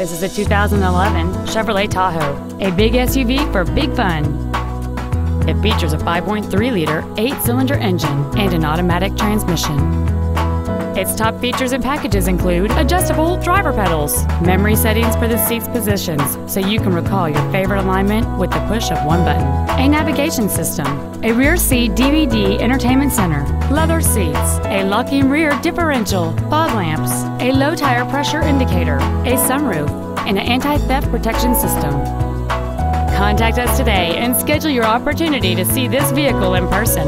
This is a 2011 Chevrolet Tahoe, a big SUV for big fun. It features a 5.3-liter, eight-cylinder engine and an automatic transmission. Its top features and packages include adjustable driver pedals, memory settings for the seat's positions so you can recall your favorite alignment with the push of one button, a navigation system, a rear seat DVD entertainment center, leather seats, a locking rear differential, fog lamps, a low tire pressure indicator, a sunroof, and an anti-theft protection system. Contact us today and schedule your opportunity to see this vehicle in person.